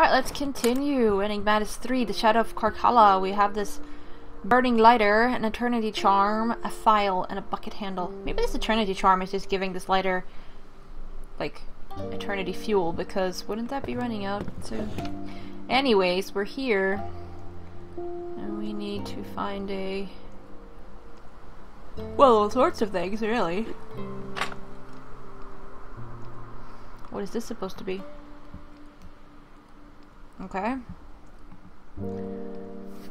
Alright, let's continue. Enigmatis 3, The Shadow of Karkhala. We have this burning lighter, an eternity charm, a file, and a bucket handle. Maybe this eternity charm is just giving this lighter, like, eternity fuel, because wouldn't that be running out soon? Anyways, we're here, and we need to find a... Well, all sorts of things, really. What is this supposed to be? Okay.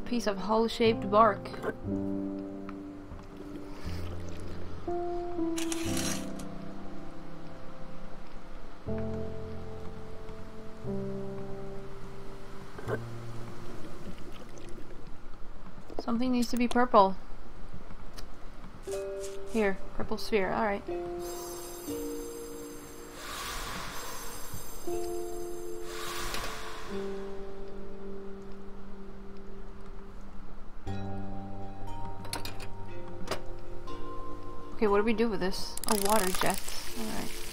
Piece of hull-shaped bark. Something needs to be purple. Here, purple sphere, alright. Okay, what do we do with this? A water jet. Alright.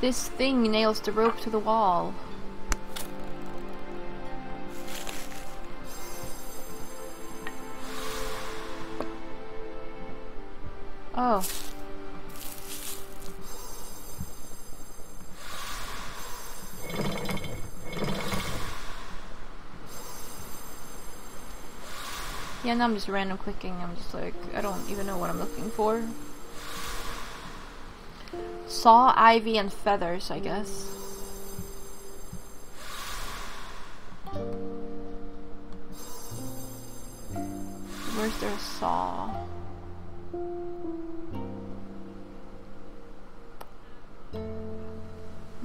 This thing nails the rope to the wall. Oh. Yeah, now I'm just random clicking. I'm just like, I don't even know what I'm looking for. Saw, ivy, and feathers, I guess. Where's their saw?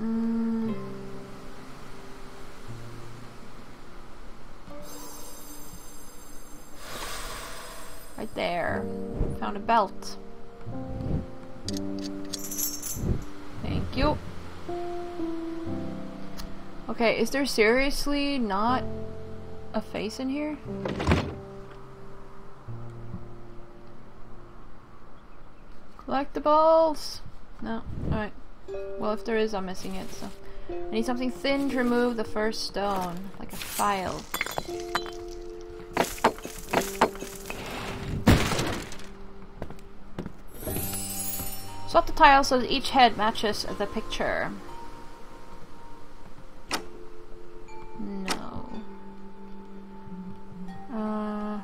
Mm. Right there. Found a belt. You. Okay, is there seriously not a face in here? Collect the balls! No, alright. Well, if there is, I'm missing it, so. I need something thin to remove the first stone, like a file. Swap the tile so that each head matches the picture. No. Uh...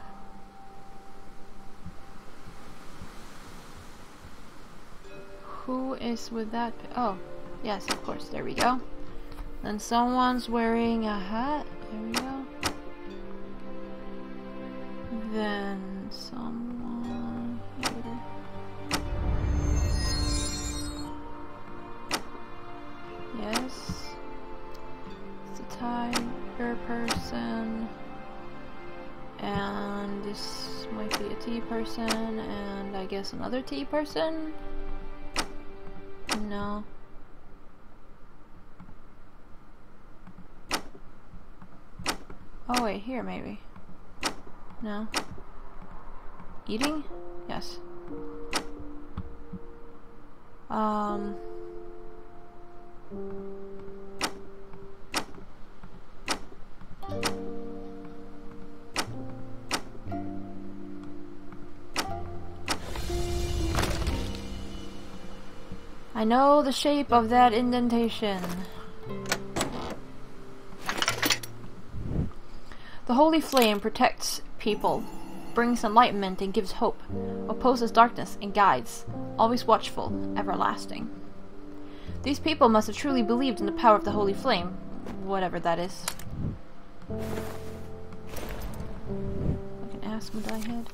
Who is with that? Oh, yes, of course. There we go. Then someone's wearing a hat. There we go. Another tea person? No. Oh wait, here maybe. No. Eating? Yes. Um... I know the shape of that indentation. The holy flame protects people, brings enlightenment and gives hope, opposes darkness and guides, always watchful, everlasting. These people must have truly believed in the power of the holy flame, whatever that is. Like an with thy head.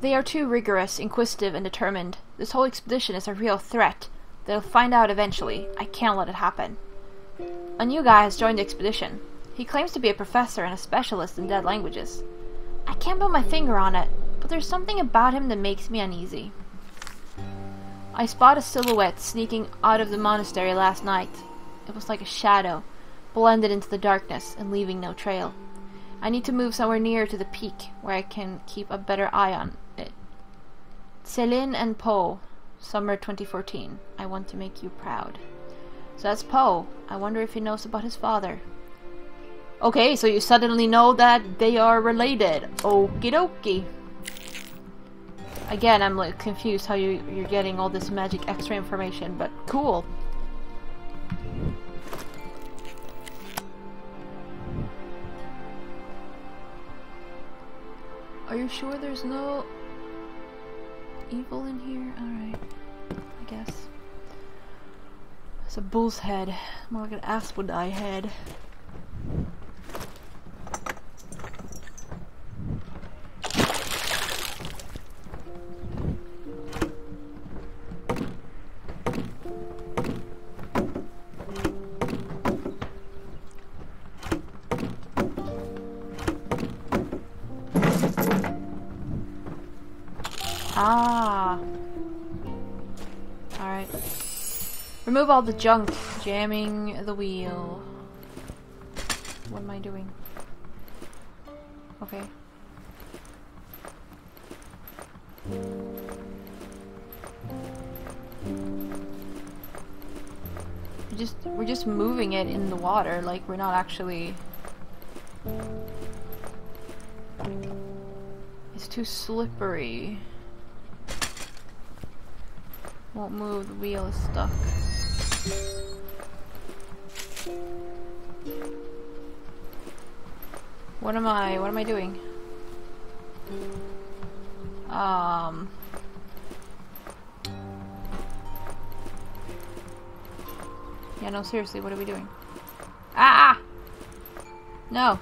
They are too rigorous, inquisitive, and determined. This whole expedition is a real threat. They'll find out eventually. I can't let it happen. A new guy has joined the expedition. He claims to be a professor and a specialist in dead languages. I can't put my finger on it, but there's something about him that makes me uneasy. I spot a silhouette sneaking out of the monastery last night. It was like a shadow, blended into the darkness and leaving no trail. I need to move somewhere near to the peak where I can keep a better eye on it. Celine and Poe, summer 2014. I want to make you proud. So that's Poe. I wonder if he knows about his father. Okay, so you suddenly know that they are related. Okie dokie. Again, I'm like confused how you, you're getting all this magic extra information, but cool. Are you sure there's no evil in here? Alright, I guess. It's a bull's head. More like an asphodite head. All the junk. Jamming the wheel. What am I doing? Okay. We're just we're just moving it in the water, like we're not actually It's too slippery. Won't move, the wheel is stuck. What am I, what am I doing? Um... Yeah, no, seriously, what are we doing? Ah! No.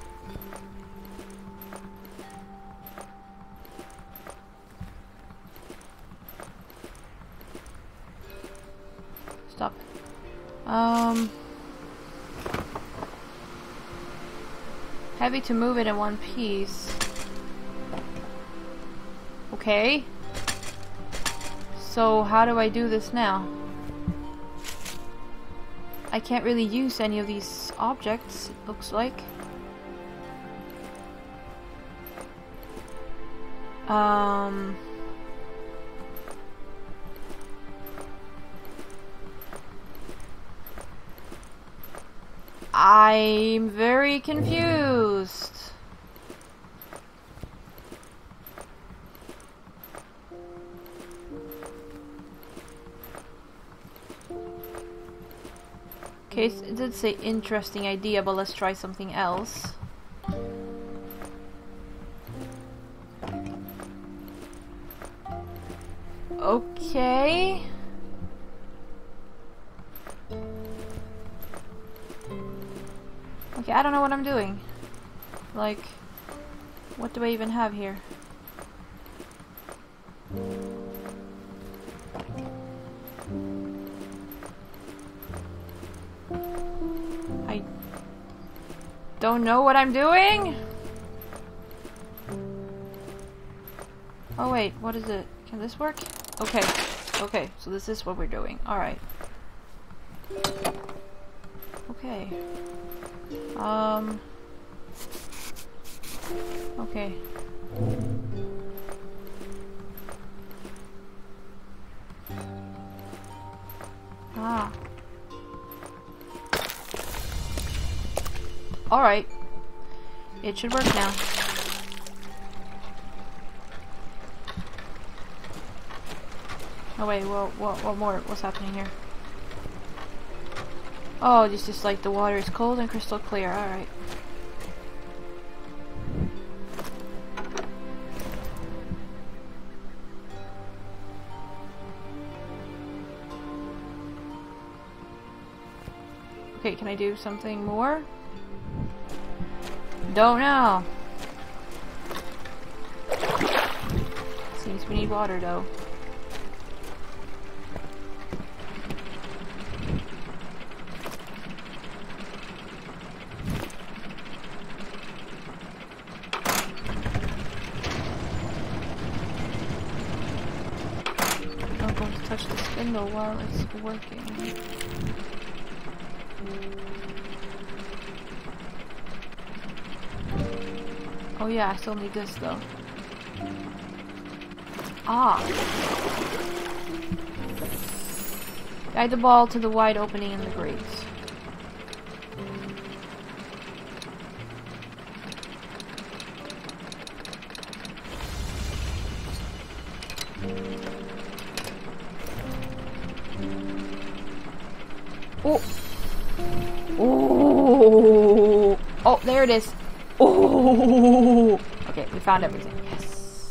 Um... Heavy to move it in one piece. Okay. So how do I do this now? I can't really use any of these objects, it looks like. Um... I'm very confused. Okay, it did say interesting idea, but let's try something else. Okay. I don't know what I'm doing. Like, what do I even have here? I don't know what I'm doing? Oh wait, what is it? Can this work? Okay, okay, so this is what we're doing. Alright. Okay. Um. Okay. Ah. Alright. It should work now. Oh wait, what, what, what more? What's happening here? Oh, it's just like the water is cold and crystal clear. Alright. Okay, can I do something more? Don't know. Seems we need water though. Working. Oh yeah, I still need this though. Ah. Guide the ball to the wide opening in the grates. Oh. Oh. Oh, there it is. Oh. Okay, we found everything. Yes.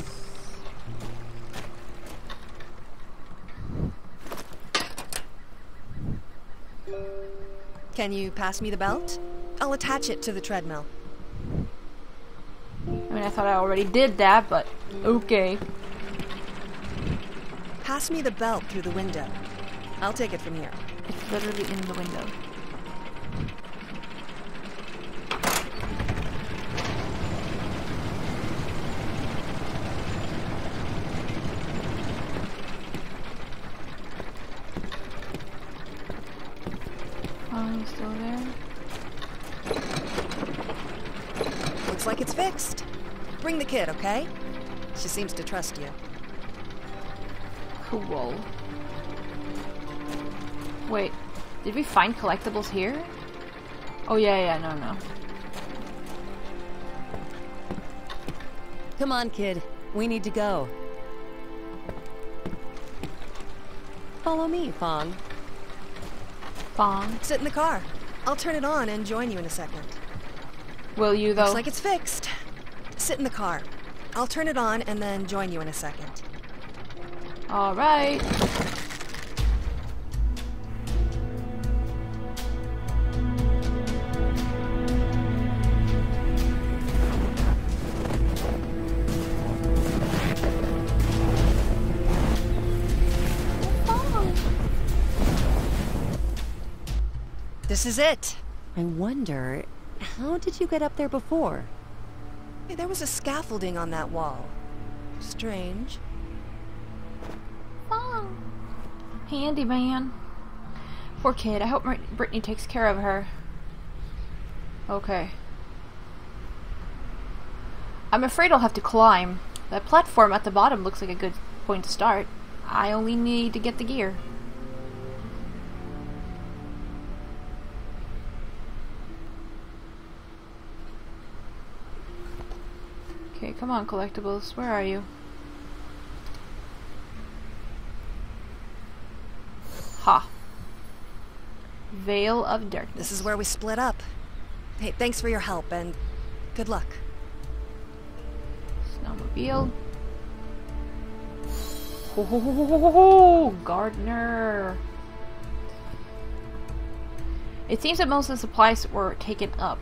Can you pass me the belt? I'll attach it to the treadmill. I mean, I thought I already did that, but okay. Pass me the belt through the window. I'll take it from here. It's literally in the window. Oh, he's still there? Looks like it's fixed. Bring the kid, okay? She seems to trust you. Cool. Wait, did we find collectibles here? Oh yeah, yeah, no, no. Come on, kid. We need to go. Follow me, Fong. Fong. Sit in the car. I'll turn it on and join you in a second. Will you though? Looks like it's fixed. Sit in the car. I'll turn it on and then join you in a second. Alright. This is it. I wonder, how did you get up there before? Hey, there was a scaffolding on that wall. Strange. Fong. Handyman. Poor kid. I hope Brittany takes care of her. Okay. I'm afraid I'll have to climb. That platform at the bottom looks like a good point to start. I only need to get the gear. Okay, come on, collectibles. Where are you? Ha. Veil of Darkness. This is where we split up. Hey, thanks for your help and good luck. Snowmobile. Ho ho ho ho ho ho! Gardener. It seems that most of the supplies were taken up.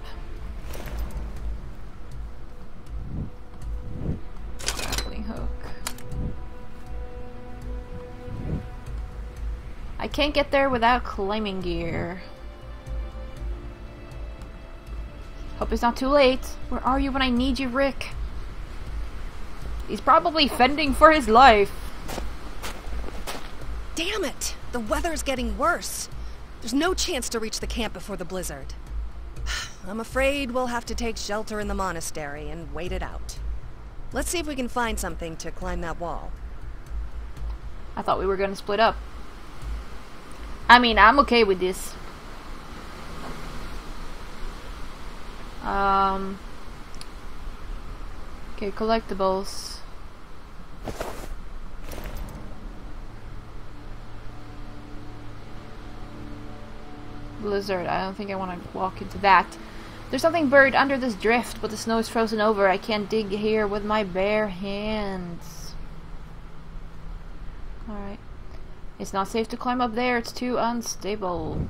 Can't get there without climbing gear. Hope it's not too late. Where are you when I need you, Rick? He's probably fending for his life. Damn it! The weather's getting worse. There's no chance to reach the camp before the blizzard. I'm afraid we'll have to take shelter in the monastery and wait it out. Let's see if we can find something to climb that wall. I thought we were gonna split up. I mean, I'm okay with this. Um. Okay, collectibles. Blizzard. I don't think I want to walk into that. There's something buried under this drift, but the snow is frozen over. I can't dig here with my bare hands. Alright. It's not safe to climb up there. It's too unstable.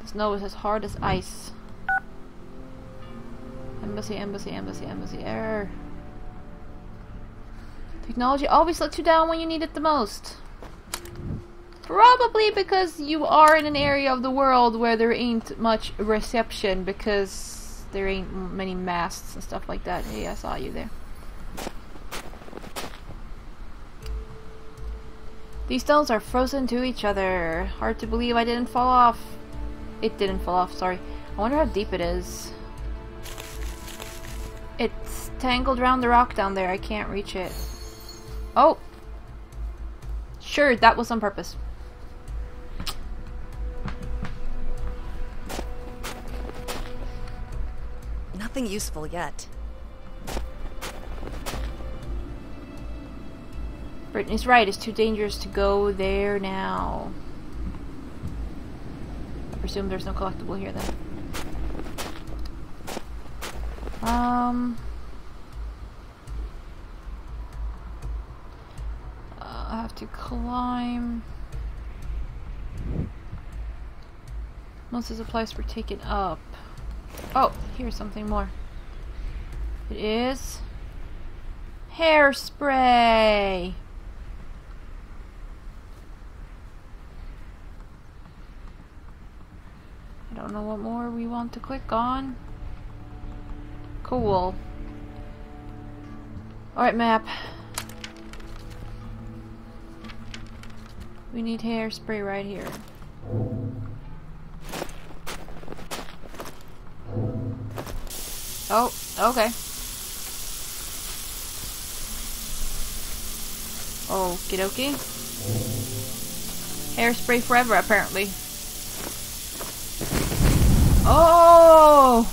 The snow is as hard as ice. Embassy, embassy, embassy, embassy. Error. Technology always lets you down when you need it the most. Probably because you are in an area of the world where there ain't much reception because there ain't many masts and stuff like that. Hey, I saw you there. These stones are frozen to each other. Hard to believe I didn't fall off. It didn't fall off, sorry. I wonder how deep it is. It's tangled around the rock down there. I can't reach it. Oh! Sure, that was on purpose. Nothing useful yet. Brittany's right. It's too dangerous to go there now. I presume there's no collectible here then. Um... I have to climb... Most of the supplies were taken up. Oh, here's something more. It is... Hairspray! Don't know what more we want to click on. Cool. Alright, map. We need hairspray right here. Oh, okay. Okie dokie. Hairspray forever, apparently. Oh!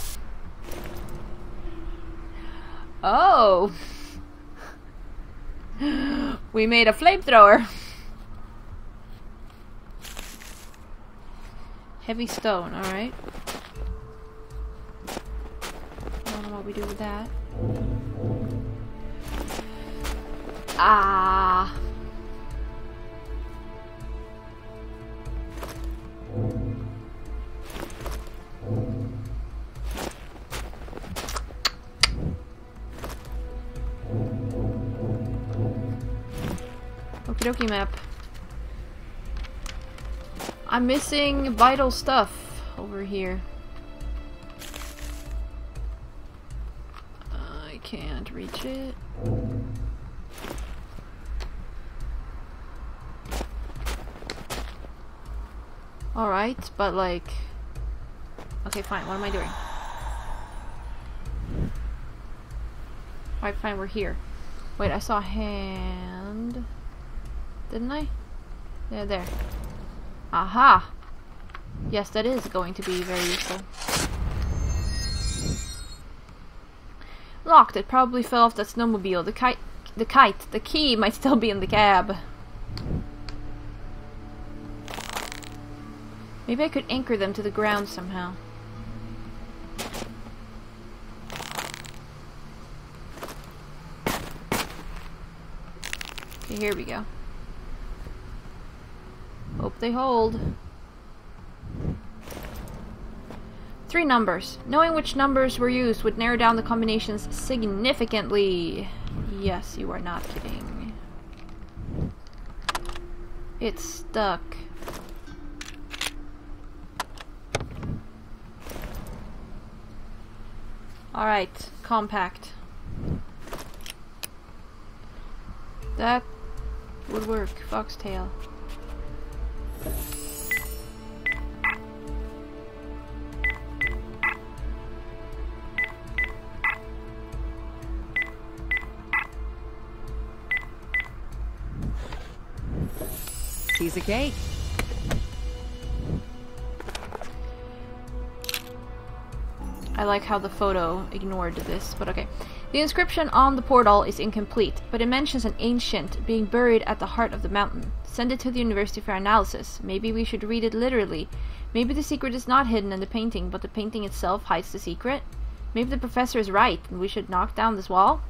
Oh! we made a flamethrower. Heavy stone, alright. I don't know what we do with that. Ah! Okie dokie map. I'm missing vital stuff over here. I can't reach it. Alright, but like... Okay, fine, what am I doing? Alright, fine, we're here. Wait, I saw a hand... Didn't I? Yeah, there. Aha! Yes, that is going to be very useful. Locked. It probably fell off that snowmobile. The kite, the kite, the key might still be in the cab. Maybe I could anchor them to the ground somehow. Okay, here we go. They hold. Three numbers. Knowing which numbers were used would narrow down the combinations significantly. Yes, you are not kidding. It's stuck. Alright, compact. That would work. Foxtail. Piece of cake. I like how the photo ignored this, but okay. The inscription on the portal is incomplete, but it mentions an ancient being buried at the heart of the mountain. Send it to the university for analysis. Maybe we should read it literally. Maybe the secret is not hidden in the painting, but the painting itself hides the secret. Maybe the professor is right, and we should knock down this wall?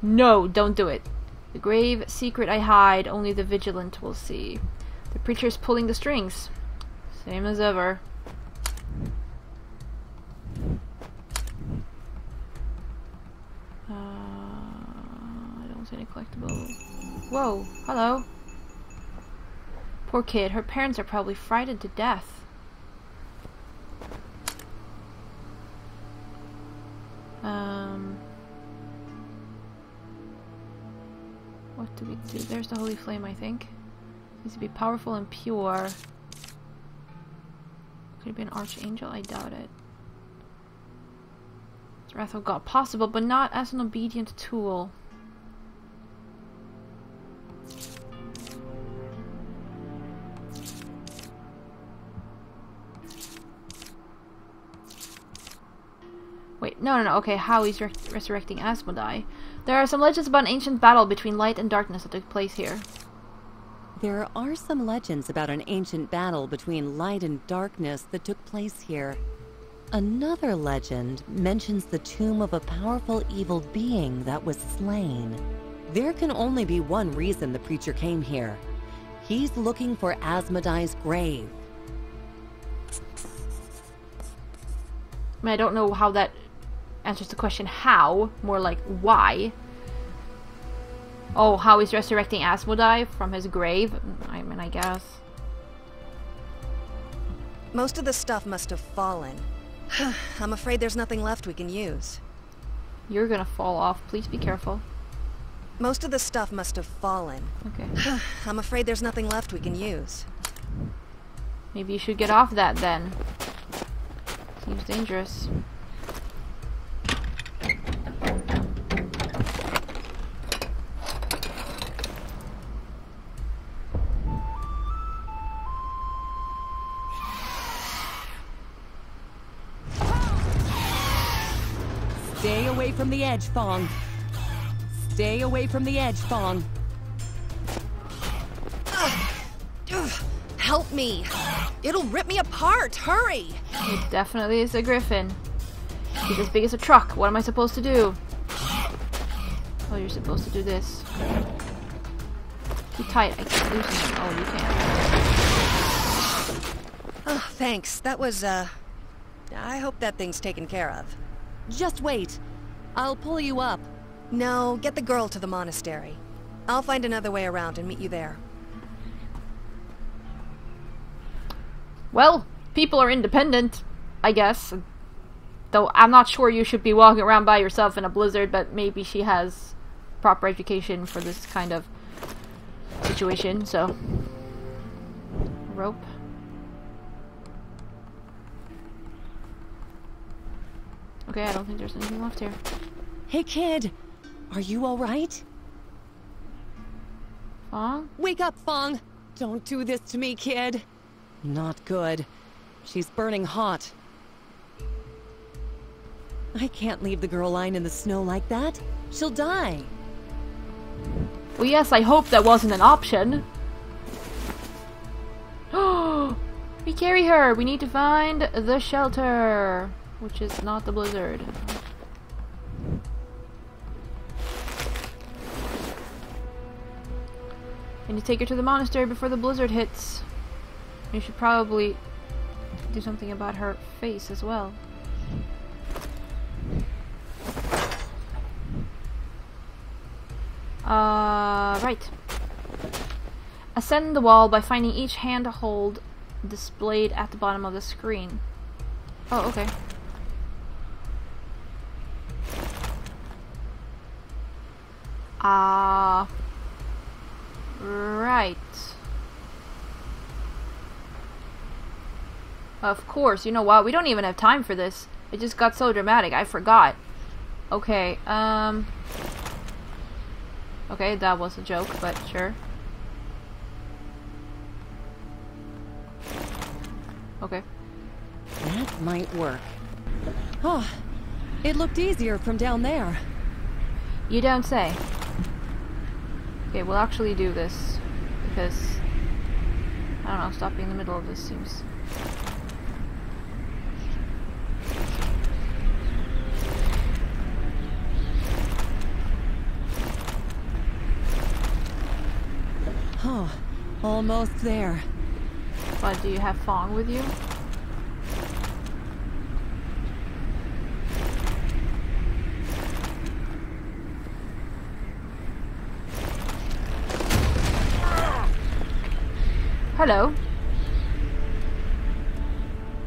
No, don't do it. The grave secret I hide, only the vigilant will see. The preacher is pulling the strings. Same as ever. Uh, I don't see any collectible. Whoa, hello. Poor kid, her parents are probably frightened to death. Um, what do we do? There's the holy flame, I think. Needs to be powerful and pure. Could it be an archangel? I doubt it. It's Wrath of God. Possible, but not as an obedient tool. Wait, no, no, no. Okay, how he's re resurrecting Asmodai. There are some legends about an ancient battle between light and darkness that took place here. There are some legends about an ancient battle between light and darkness that took place here. Another legend mentions the tomb of a powerful evil being that was slain. There can only be one reason the preacher came here. He's looking for Asmodai's grave. I mean, I don't know how that answers the question how, more like why. Oh, how he's resurrecting Asmodai from his grave? I mean, I guess. Most of the stuff must have fallen. I'm afraid there's nothing left we can use. You're gonna fall off. Please be careful. Most of the stuff must have fallen. Okay. I'm afraid there's nothing left we can use. Maybe you should get off that then. Seems dangerous. Stay away from the edge, Fong. Stay away from the edge, Fong. Help me! It'll rip me apart! Hurry! It definitely is a griffin. He's as big as a truck. What am I supposed to do? Oh, you're supposed to do this. Too tight. I can't loosen it. Oh, you can. Oh, thanks. That was, uh... I hope that thing's taken care of. Just wait. I'll pull you up. No, get the girl to the monastery. I'll find another way around and meet you there. Well, people are independent, I guess. Though I'm not sure you should be walking around by yourself in a blizzard, but maybe she has proper education for this kind of situation, so. Rope. Okay, I don't think there's anything left here. Hey, kid. Are you alright? Fong? Wake up, Fong! Don't do this to me, kid. Not good. She's burning hot. I can't leave the girl lying in the snow like that. She'll die. Well, yes, I hope that wasn't an option. Oh, we carry her. We need to find the shelter, which is not the blizzard. And to take her to the monastery before the blizzard hits. You should probably do something about her face as well. Uh, right. Ascend the wall by finding each handhold displayed at the bottom of the screen. Oh, okay. Ah. Uh, right. Of course, you know what? We don't even have time for this. It just got so dramatic. I forgot. Okay, um... Okay, that was a joke, but sure. Okay. That might work. Oh, it looked easier from down there. You don't say. Okay, we'll actually do this. Because... I don't know, stopping in the middle of this seems... Oh, almost there. But do you have Fong with you? Hello.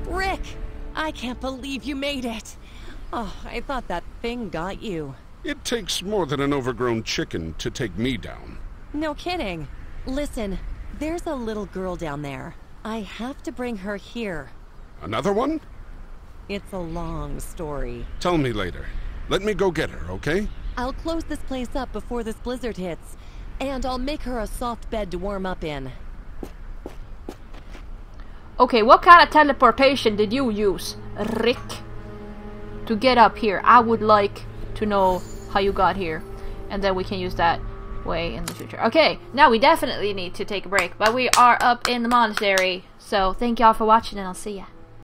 Rick! I can't believe you made it. Oh, I thought that thing got you. It takes more than an overgrown chicken to take me down. No kidding. Listen, There's a little girl down there. I have to bring her here. Another one? It's a long story. Tell me later. Let me go get her, okay? I'll close this place up before this blizzard hits. And I'll make her a soft bed to warm up in. Okay, what kind of teleportation did you use, Rick? To get up here. I would like to know how you got here. And then we can use that way in the future. Okay, now we definitely need to take a break. But we are up in the monastery. So thank y'all for watching and I'll see ya.